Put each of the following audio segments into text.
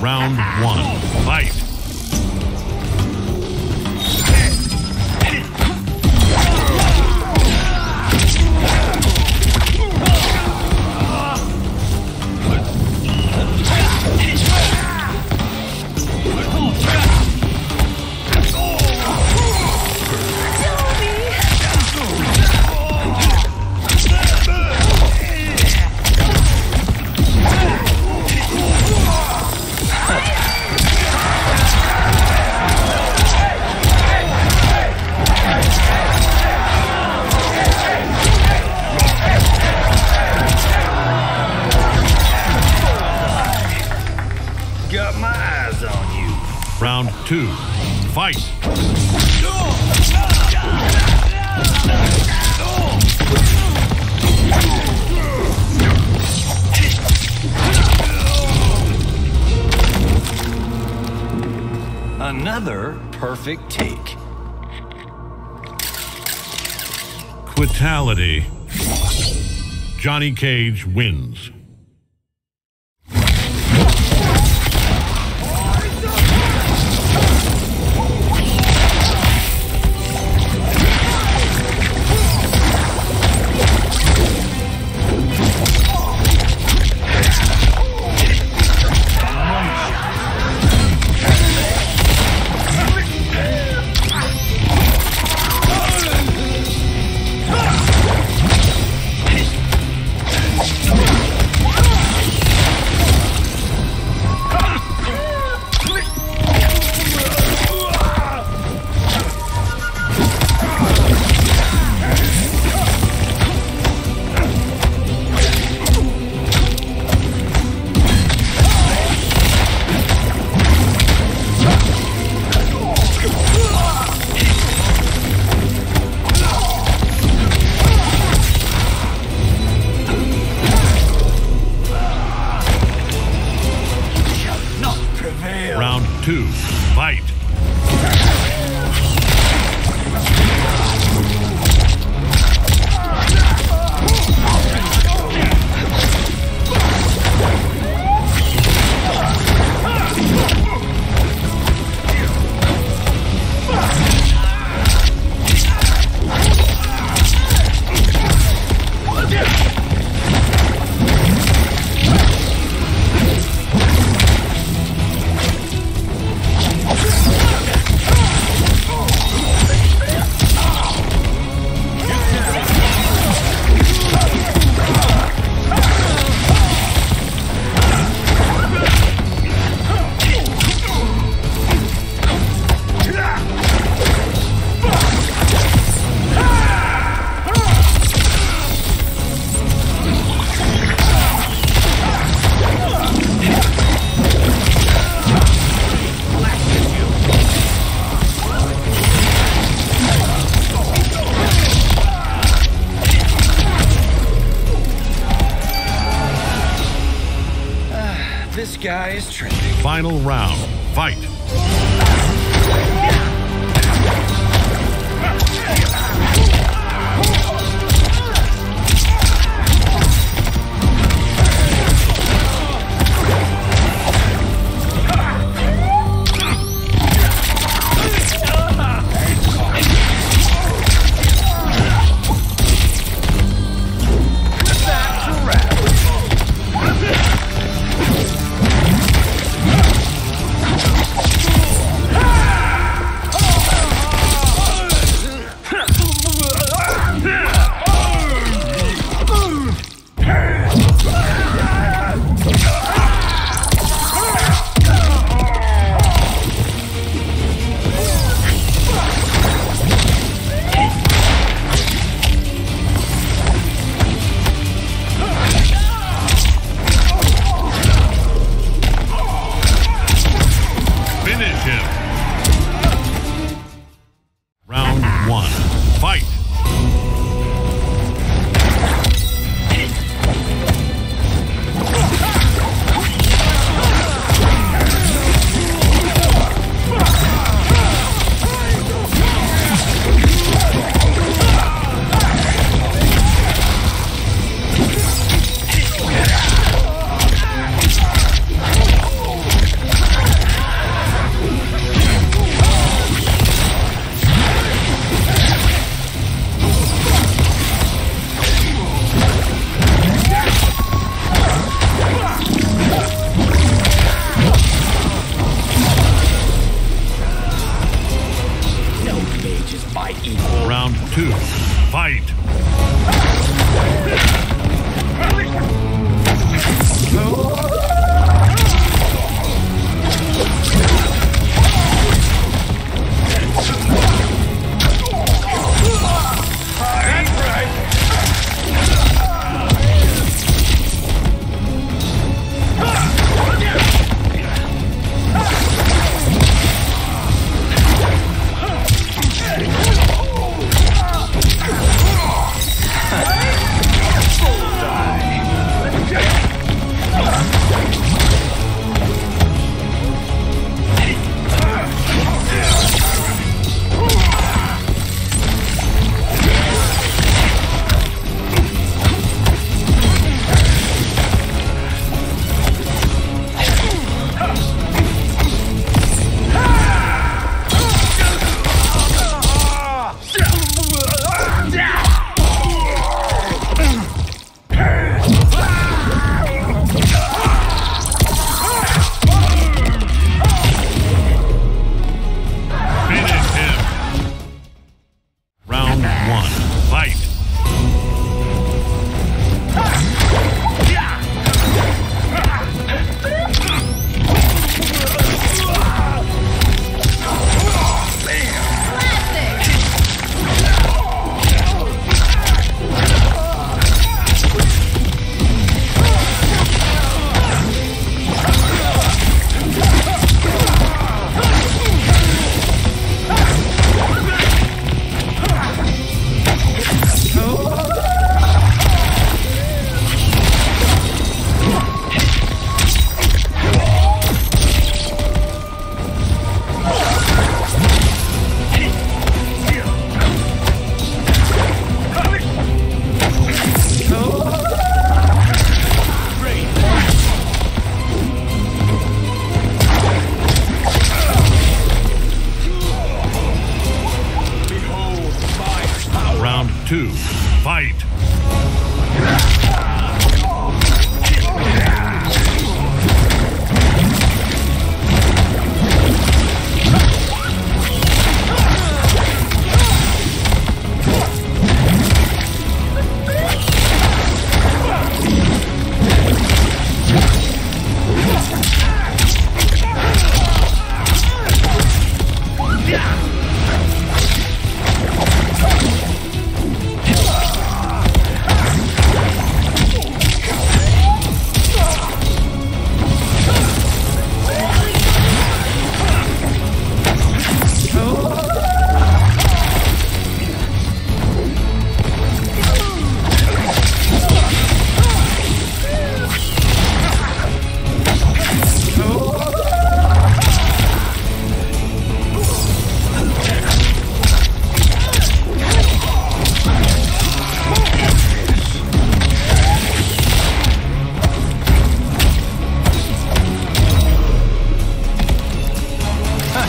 Round one. Fight. Round two. Fight. Another perfect take. Quitality. Johnny Cage wins. Two.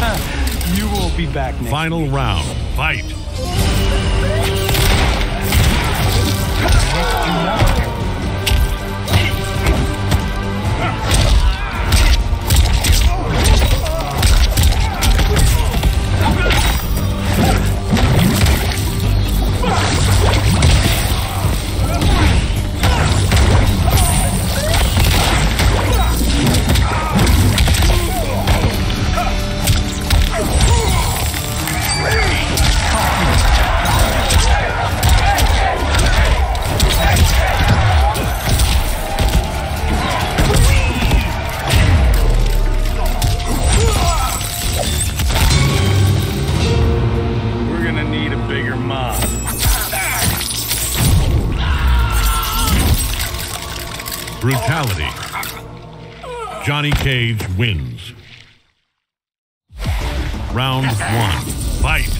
You won't be back next. Final round, fight. Brutality. Johnny Cage wins. Round one, fight.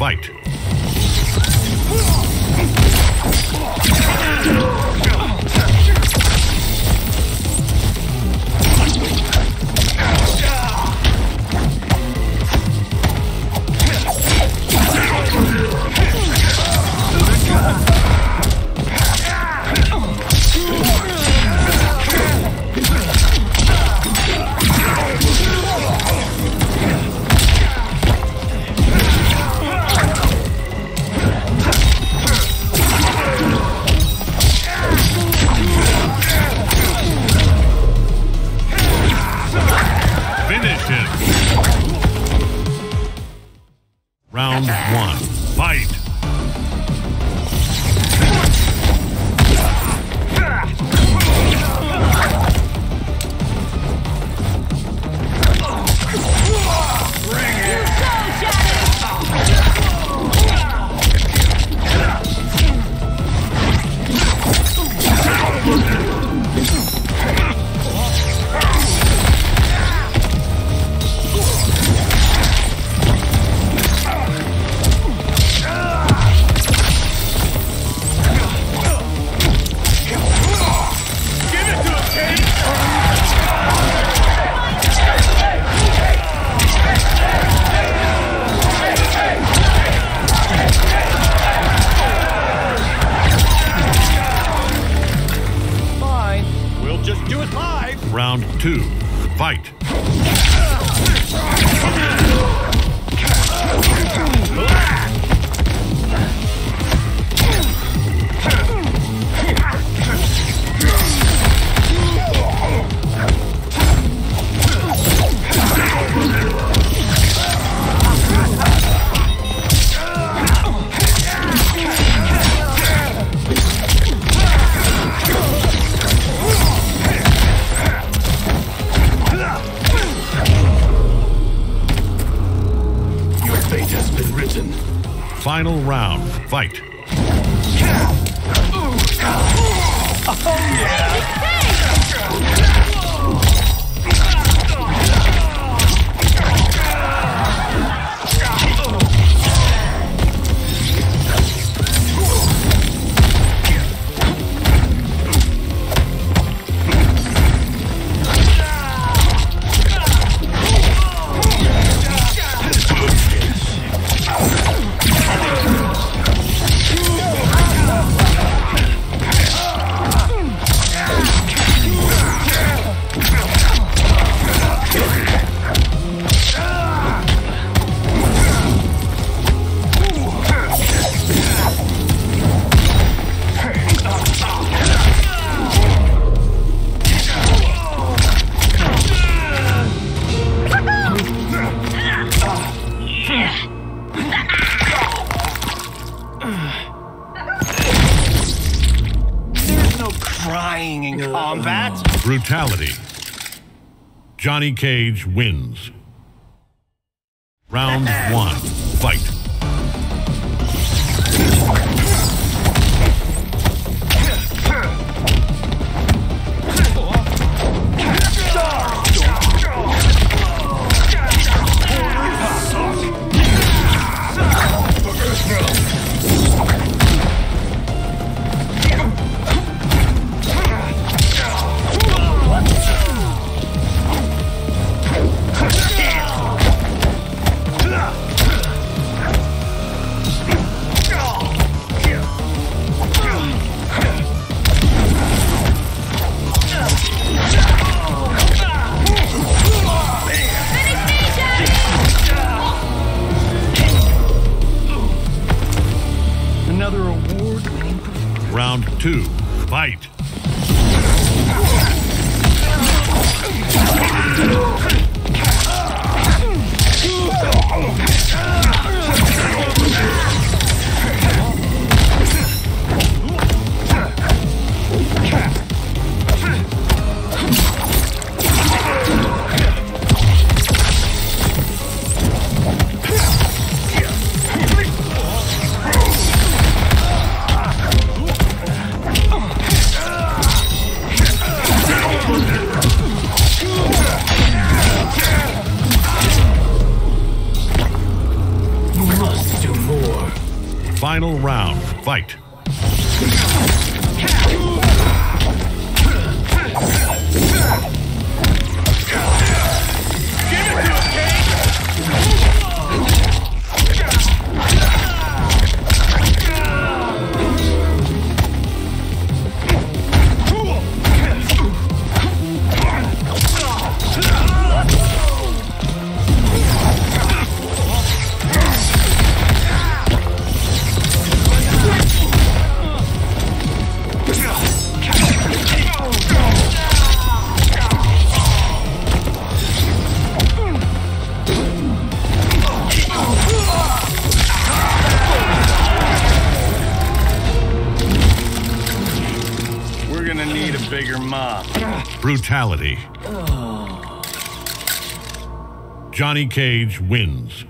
Fight. Round one. Fight! Bring it! Two, fight. Final round, fight. There's Johnny Cage wins. Round one, need a bigger mop. Brutality. Oh. Johnny Cage wins.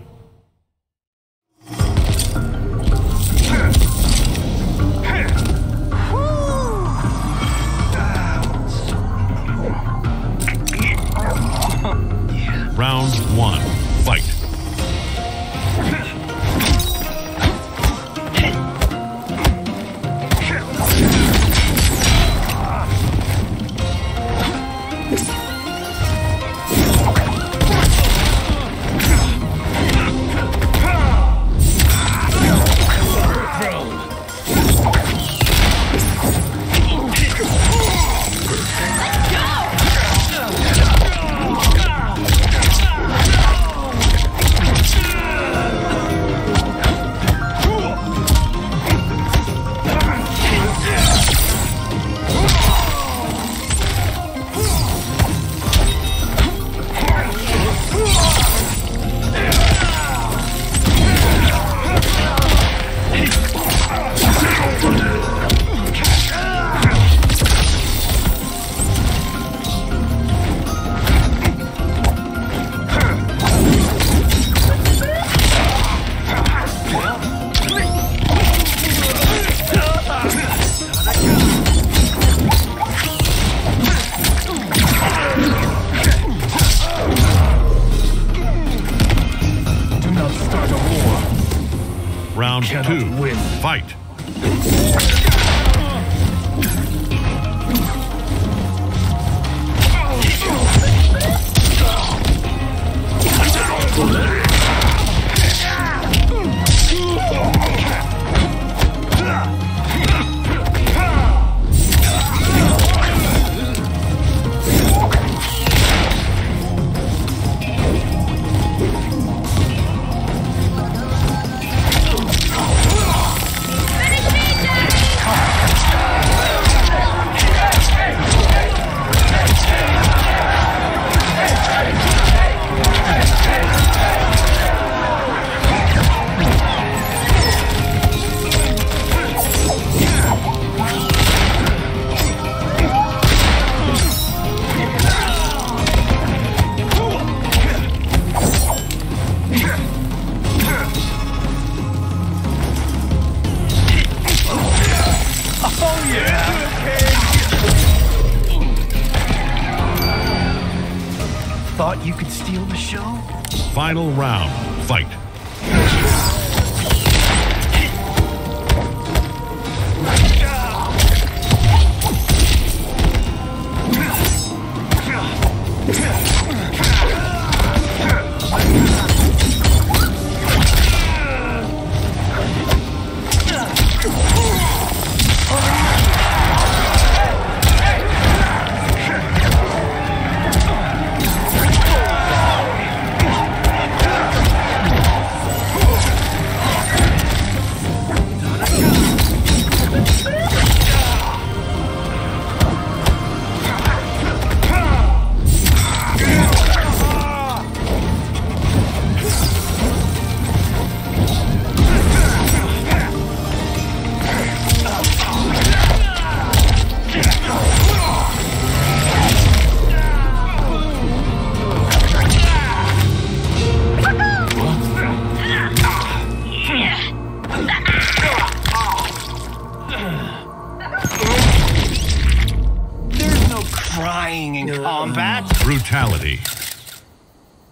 Fight.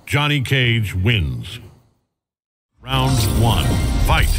Johnny Cage wins. Round one. Fight.